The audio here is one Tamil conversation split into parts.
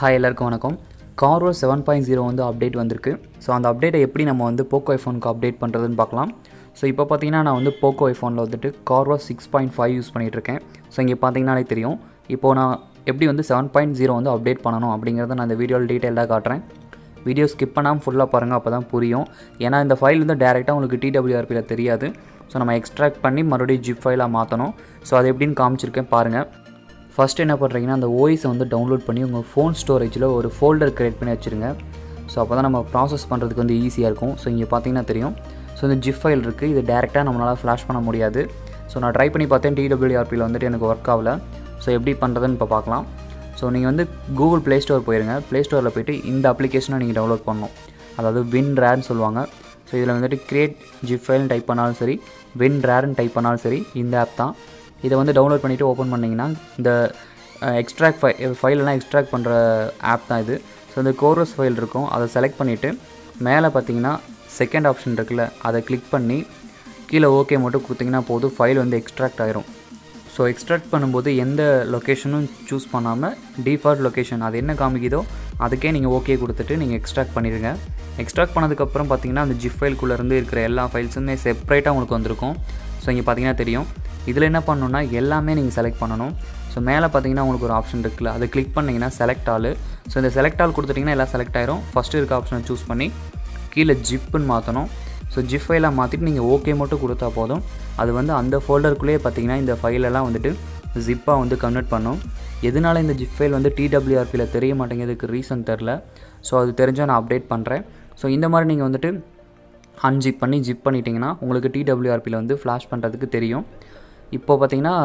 ஹாய் எல்லாருக்கும் வணக்கம். கார்வோ செவன் பாயிண்ட் ஜீரோ வந்து அப்டேட் வந்திருக்கு. ஸோ அந்த அப்டேட்டை எப்படி நம்ம வந்து போக்கோ ஐஃபோனுக்கு அப்டேட் பண்ணுறதுன்னு பார்க்கலாம். ஸோ இப்போ பார்த்தீங்கன்னா நான் வந்து போக்கோ ஐஃபோனில் வந்துட்டு Corvus six point five use பண்ணிகிட்ருக்கேன் ஸோ இங்கே பார்த்தீங்கன்னாலே தெரியும். இப்போது நான் எப்படி வந்து செவன் பாயிண்ட் ஜீரோ வந்து அப்டேட் பண்ணணும் அப்படிங்கிறத நான் இந்த வீடியோவில் டீட்டெயிலாக காட்டுறேன். வீடியோ ஸ்கிப் பண்ணாமல் ஃபுல்லாக பாருங்கள் அப்போ தான் புரியும். ஏன்னா இந்த ஃபைல் வந்து டேரெக்டாக உங்களுக்கு டிடபிள்யூஆர்பியில் தெரியாது. ஸோ நம்ம எக்ஸ்ட்ராக்ட் பண்ணி மறுபடியும் ஜிப் ஃபைலாக மாற்றணும் ஸோ அது எப்படின்னு காமிச்சிருக்கேன் பாருங்கள் ஃபஸ்ட்டு என்ன பண்ணுறீங்கன்னா அந்த ஓஎஸை வந்து டவுன்லோட் பண்ணி உங்கள் ஃபோன் ஸ்டோரேஜில் ஒரு ஃபோல்டர் க்ரியேட் பண்ணி வச்சுருங்க. ஸோ அப்போ தான் நம்ம ப்ராசஸ் பண்ணுறதுக்கு வந்து ஈஸியாக இருக்கும். ஸோ இங்கே பார்த்தீங்கன்னா தெரியும். ஸோ இந்த ஜிப் ஃபைல் இருக்குது இது டேரெக்டாக நம்மளால் ஃப்ளாஷ் பண்ண முடியாது. ஸோ நான் ட்ரை பண்ணி பார்த்தேன். டிடபிள்யூஆர்பியில் வந்துட்டு எனக்கு ஒர்க் ஆகல. ஸோ எப்படி பண்ணுறதுன்னு இப்போ பார்க்கலாம் ஸோ நீங்கள் வந்து கூகுள் ப்ளே ஸ்டோர் போயிருங்க. ப்ளே ஸ்டோரில் போய்ட்டு இந்த அப்ளிகேஷனை நீங்கள் டவுன்லோட் பண்ணணும். அதாவது வின் ரேர்னு சொல்லுவாங்க. ஸோ இதில் வந்துட்டு கிரியேட் ஜிப் ஃபைல்னு டைப் பண்ணாலும் சரி வின் ரேர்னு டைப் பண்ணாலும் சரி இந்த ஆப் தான். இதை வந்து டவுன்லோட் பண்ணிவிட்டு ஓப்பன் பண்ணிங்கன்னா இந்த எக்ஸ்ட்ராக்ட் ஃபை ஃபைலெல்லாம் எக்ஸ்ட்ராக்ட் பண்ணுற ஆப் தான் இது. ஸோ இந்த கோரஸ் ஃபைல் இருக்கும். அதை செலக்ட் பண்ணிவிட்டு மேலே பார்த்தீங்கன்னா செகண்ட் ஆப்ஷன் இருக்குல்ல அதை கிளிக் பண்ணி கீழே ஓகே மட்டும் கொடுத்தீங்கன்னா போதும். ஃபைல் வந்து எக்ஸ்ட்ராக்ட் ஆயிரும். ஸோ எக்ஸ்ட்ராக்ட் பண்ணும்போது எந்த லொக்கேஷனும் சூஸ் பண்ணாமல் டிஃபால்ட் லொக்கேஷன் அது என்ன காமிக்குதோ அதுக்கே நீங்கள் ஓகே கொடுத்துட்டு நீங்கள் எக்ஸ்ட்ராக்ட் பண்ணிடுங்க. எக்ஸ்ட்ராக்ட் பண்ணதுக்கப்புறம் பார்த்தீங்கன்னா அந்த ஜிப் ஃபைல்குள்ளேருந்து இருக்கிற எல்லா ஃபைல்ஸுமே செப்பரேட்டாக உங்களுக்கு வந்திருக்கும். ஸோ இங்கே பார்த்தீங்கன்னா தெரியும். இதில் என்ன பண்ணணுன்னா எல்லாமே நீங்கள் செலக்ட் பண்ணணும். ஸோ மேலே பார்த்தீங்கன்னா உங்களுக்கு ஒரு ஆப்ஷன் இருக்குல்ல அதை கிளிக் பண்ணிங்கன்னா செலக்ட் ஆல் ஸோ இந்த செலக்ட் ஆல் கொடுத்துட்டிங்கன்னா எல்லாம் செலக்ட் ஆயிரும். ஃபஸ்ட்டு இருக்க ஆப்ஷனை சூஸ் பண்ணி கீழே ஜிப்புன்னு மாற்றணும் ஸோ ஜிப் ஃபைலாக மாற்றிட்டு நீங்கள் ஓகே மட்டும் கொடுத்தா போதும். அது வந்து அந்த ஃபோல்டருக்குள்ளேயே பார்த்தீங்கன்னா இந்த ஃபைலெல்லாம் வந்துட்டு ஜிப்பாக வந்து கன்வெர்ட் பண்ணும். எதனால் இந்த ஜிப் ஃபைல் வந்து டிடபிள்யூஆர்பியில் தெரிய மாட்டேங்கிறதுக்கு ரீசன் தெரில ஸோ அது தெரிஞ்சால் நான் அப்டேட் பண்ணுறேன் ஸோ இந்த மாதிரி நீங்கள் வந்துட்டு அன்ஜிப் பண்ணி ஜிப் பண்ணிட்டீங்கன்னா உங்களுக்கு டிடபிள்யூஆர்பியில் வந்து ஃப்ளாஷ் பண்ணுறதுக்கு தெரியும். இப்போ பார்த்தீங்கன்னா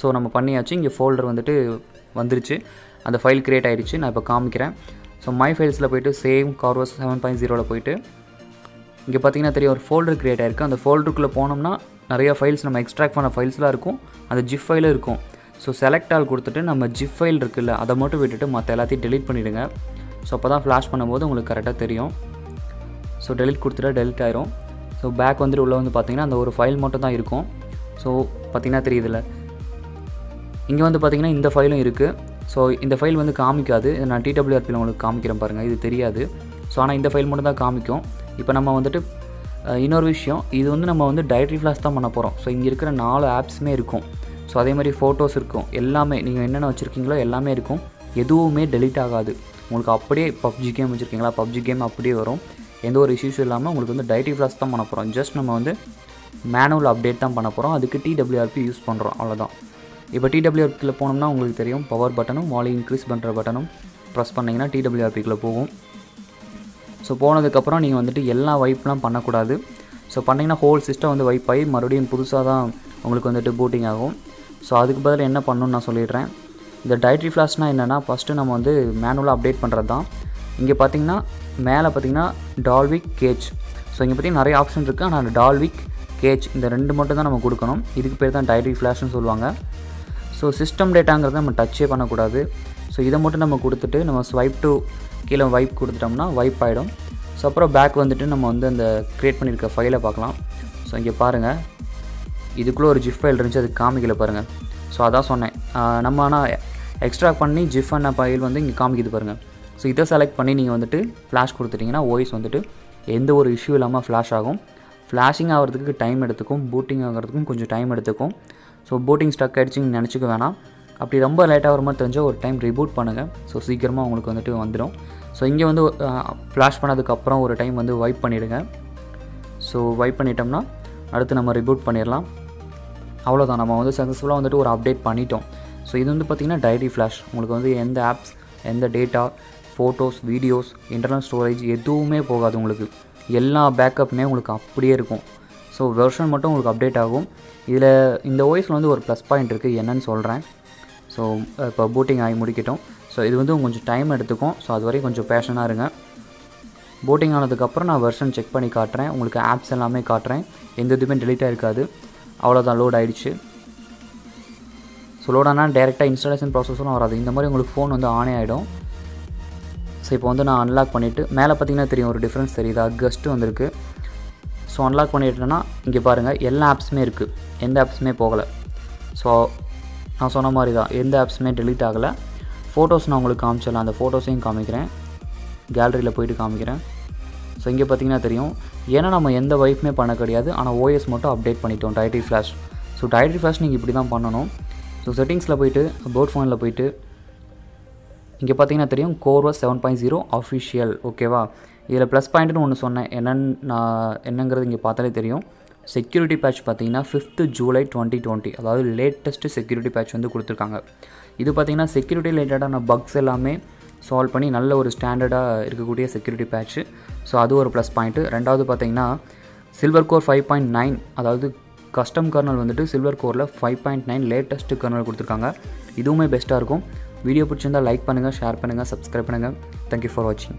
ஸோ நம்ம பண்ணியாச்சு. இங்கே ஃபோல்டர் வந்துட்டு வந்துருச்சு. அந்த ஃபைல் க்ரியேட் ஆகிடுச்சு நான் இப்போ காமிக்கிறேன். ஸோ மை ஃபைல்ஸில் போய்ட்டு சேம் கார்வஸ் செவன் பாயிண்ட் ஜீரோவில் போயிட்டு இங்கே பார்த்தீங்கன்னா தெரியும் ஒரு ஃபோல்டர் க்ரியேட் ஆயிருக்கு. அந்த ஃபோல்டருக்குள்ளே போனோம்னா நிறைய ஃபைல்ஸ் நம்ம எக்ஸ்ட்ராக்ட் பண்ண ஃபைல்ஸ்லாம் இருக்கும். அந்த ஜிப் ஃபைலும் இருக்கும். ஸோ செலக்ட் ஆல் கொடுத்துட்டு நம்ம ஜிப் ஃபைல் இருக்குல்ல அதை மட்டும் விட்டுட்டு மற்ற எல்லாத்தையும் டெலிட் பண்ணிவிடுங்க ஸோ அப்போ தான் ஃப்ளாஷ் பண்ணும்போது உங்களுக்கு கரெக்டாக தெரியும். ஸோ டெலிட் கொடுத்துட்டா டெலிட் ஆயிரும். ஸோ பேக் வந்துட்டு உள்ளே வந்து பார்த்தீங்கன்னா அந்த ஒரு ஃபைல் மட்டும் தான் இருக்கும். ஸோ பார்த்திங்கன்னா தெரியுதுல்ல. இங்கே வந்து பார்த்திங்கன்னா இந்த ஃபைலும் இருக்குது ஸோ இந்த ஃபைல் வந்து காமிக்காது. இதை நான் டிடபிள்யூஆர்பியில் உங்களுக்கு காமிக்கிறேன் பாருங்கள் இது தெரியாது. ஸோ ஆனால் இந்த ஃபைல் மட்டும் தான் காமிக்கும். இப்போ நம்ம வந்துட்டு இன்னொரு விஷயம். இது வந்து நம்ம வந்து டயட்ரி ஃப்ளாஷ் தான் பண்ண போகிறோம் ஸோ இங்கே இருக்கிற நாலு ஆப்ஸுமே இருக்கும். ஸோ அதே மாதிரி ஃபோட்டோஸ் இருக்கும். எல்லாமே நீங்கள் என்னென்ன வச்சுருக்கீங்களோ எல்லாமே இருக்கும். எதுவுமே டெலிட் ஆகாது. உங்களுக்கு அப்படியே பப்ஜி கேம் வச்சுருக்கீங்களா? பப்ஜி கேம் அப்படியே வரும். எந்த ஒரு இஷ்யூஸும் இல்லாமல் உங்களுக்கு வந்து டயட்ரி ஃப்ளாஷ் தான் பண்ண போகிறோம் ஜஸ்ட் நம்ம வந்து மேனுவல் அப்டேட் தான் பண்ண போகிறோம் அதுக்கு டிடபிள்யூஆர்பி யூஸ் பண்ணுறோம் அவ்வளோதான் இப்போ டிடபிள்யூஆர்பியில் போனோம்னா உங்களுக்கு தெரியும். பவர் பட்டனும் வால்யூம் இன்க்ரீஸ் பண்ணுற பட்டனும் ப்ரெஸ் பண்ணிங்கன்னா டிடபிள்யூஆர்பிக்குள்ளே போகும். ஸோ போனதுக்கப்புறம் நீங்கள் வந்துட்டு எல்லா வைப்லாம் பண்ணக்கூடாது. ஸோ பண்ணிங்கன்னா ஹோல் சிஸ்டம் வந்து வைப் ஆகி மறுபடியும் புதுசாக தான் உங்களுக்கு வந்துட்டு பூட்டிங் ஆகும். ஸோ அதுக்கு பதில் என்ன பண்ணணும்னு நான் சொல்லிடுறேன். இந்த டைட்ரி ஃப்ளாஷ்னால் என்னென்னா ஃபஸ்ட்டு நம்ம வந்து மேனுவலாக அப்டேட் பண்ணுறது தான். இங்கே பார்த்தீங்கன்னா மேலே பார்த்தீங்கன்னா டால்விக் கேஜ் ஸோ இங்கே பார்த்தீங்கன்னா நிறைய ஆப்ஷன் இருக்குது ஆனால் அந்த டால்விக் கேஜ் இந்த ரெண்டு மட்டும் தான் நம்ம கொடுக்கணும். இதுக்கு பேர் தான் டைட்ரி ஃப்ளாஷ்னு சொல்லுவாங்க. ஸோ சிஸ்டம் டேட்டாங்கிறத நம்ம டச்சே பண்ணக்கூடாது. ஸோ இதை மட்டும் நம்ம கொடுத்துட்டு நம்ம ஸ்வைப் டு கீழே வைப் கொடுத்துட்டோம்னா வைப் ஆகிடும் ஸோ அப்புறம் பேக் வந்துட்டு நம்ம வந்து அந்த க்ரியேட் பண்ணியிருக்க ஃபைலை பார்க்கலாம். ஸோ இங்கே பாருங்கள் இதுக்குள்ளே ஒரு ஜிஃப் ஃபைல் இருந்துச்சு அது காமிக்கல பாருங்கள் ஸோ அதான் சொன்னேன். நம்ம ஆனால் எக்ஸ்ட்ராக்ட் பண்ணி ஜிஃப் அண்ண ஃபைல் வந்து இங்கே காமிக்குது பாருங்கள் ஸோ இதை செலக்ட் பண்ணி நீங்கள் வந்துட்டு ஃப்ளாஷ் கொடுத்துட்டிங்கன்னா வாய்ஸ் வந்துட்டு எந்த ஒரு இஷ்யூ இல்லாமல் ஃப்ளாஷ் ஆகும். ஃப்ளாஷிங் ஆகிறதுக்கு டைம் எடுத்துக்கும் பூட்டிங் ஆகிறதுக்கும் கொஞ்சம் டைம் எடுத்துக்கும். ஸோ பூட்டிங் ஸ்டக் ஆகிடுச்சின்னு நினச்சிக்க வேணாம். அப்படி ரொம்ப லேட்டாக வர மாதிரி தெரிஞ்சால் ஒரு டைம் ரிபூட் பண்ணுங்கள் ஸோ சீக்கிரமாக உங்களுக்கு வந்துட்டு வந்துடும். ஸோ இங்கே வந்து ஃப்ளாஷ் பண்ணதுக்கப்புறம் ஒரு டைம் வந்து வைப் பண்ணிவிடுங்க ஸோ வைப் பண்ணிட்டோம்னா அடுத்து நம்ம ரிபூட் பண்ணிடலாம். அவ்வளோதான் நம்ம வந்து சக்ஸஸ்ஃபுல்லாக வந்துட்டு ஒரு அப்டேட் பண்ணிட்டோம். ஸோ இது வந்து பார்த்திங்கன்னா டைரி ஃப்ளாஷ் உங்களுக்கு வந்து எந்த ஆப்ஸ் எந்த data photos videos internal storage எதுவுமே போகாது உங்களுக்கு. எல்லா பேக்கப்புமே உங்களுக்கு அப்படியே இருக்கும். ஸோ வெர்ஷன் மட்டும் உங்களுக்கு அப்டேட் ஆகும். இதில் இந்த ஓஎஸில் வந்து ஒரு ப்ளஸ் பாயிண்ட் இருக்குது என்னன்னு சொல்கிறேன் ஸோ இப்போ பூட்டிங் ஆகி முடிக்கட்டும். ஸோ இது வந்து கொஞ்சம் டைம் எடுத்துக்கும். ஸோ அது வரையும் கொஞ்சம் பேஷனாக இருங்க. போட்டிங் ஆனதுக்கப்புறம் நான் வெர்ஷன் செக் பண்ணி காட்டுறேன். உங்களுக்கு ஆப்ஸ் எல்லாமே காட்டுறேன். எந்த இதுவுமே டெலிட் ஆகிருக்காது அவ்வளோதான் லோட் ஆகிடுச்சு ஸோ லோட் ஆனால் டேரெக்டாக இன்ஸ்டாலேஷன் ப்ராசஸரும் வராது. இந்த மாதிரி உங்களுக்கு ஃபோன் வந்து ஆனே ஆகிடும் ஸோ இப்போ வந்து நான் அன்லாக் பண்ணிவிட்டு மேலே பார்த்தீங்கன்னா தெரியும் ஒரு டிஃப்ரென்ஸ் தெரியுதா? கஸ்ட்டு வந்திருக்கு. ஸோ அன்லாக் பண்ணிட்டேன்னா இங்கே பாருங்கள் எல்லா ஆப்ஸுமே இருக்குது எந்த ஆப்ஸுமே போகலை. ஸோ நான் சொன்ன மாதிரி தான் எந்த ஆப்ஸுமே டெலீட் ஆகலை. ஃபோட்டோஸ் நான் உங்களுக்கு காமிச்சிடலாம். அந்த ஃபோட்டோஸையும் காமிக்கிறேன். கேலரியில் போயிட்டு காமிக்கிறேன். ஸோ இங்கே பார்த்தீங்கன்னா தெரியும். ஏன்னா நம்ம எந்த வைப்புமே பண்ண கிடையாது. ஆனால் ஓஎஸ் மட்டும் அப்டேட் பண்ணிட்டோம் dirty flash so dirty flash நீங்கள் இப்படி தான் பண்ணணும். ஸோ செட்டிங்ஸில் போயிட்டு போட் ஃபோனில் போயிட்டு இங்கே பார்த்தீங்கன்னா தெரியும் Corvus seven point zero official ஓகேவா இதில் ப்ளஸ் பாயிண்ட்னு ஒன்று சொன்னேன். என்னன்னு நான் என்னங்கிறது இங்கே பார்த்தாலே தெரியும். செக்யூரிட்டி பேட்ச் பார்த்தீங்கன்னா ஃபிஃப்த்து ஜூலை டுவெண்ட்டி டுவெண்ட்டி அதாவது லேட்டஸ்ட்டு செக்யூரிட்டி பேட்ச் வந்து கொடுத்துருக்காங்க. இது பார்த்தீங்கன்னா செக்யூரிட்டி ரிலேட்டடான பக்ஸ் எல்லாமே சால்வ் பண்ணி நல்ல ஒரு ஸ்டாண்டர்டாக இருக்கக்கூடிய செக்யூரிட்டி பேட்ச்சு ஸோ அது ஒரு ப்ளஸ் பாயிண்ட்டு ரெண்டாவது பார்த்தீங்கன்னா silver core five point nine அதாவது கஸ்டம் கர்னல் வந்துட்டு சில்வர் கோரில் five point nine latest kernel கொடுத்துருக்காங்க. இதுவுமே பெஸ்ட்டாக இருக்கும். வீடியோ பிடிச்சிருந்தால் லைக் பண்ணுங்கள் ஷேர் பண்ணுங்கள் சப்ஸ்கிரைப் பண்ணுங்கள் தேங்க்யூ ஃபார் வாட்சிங்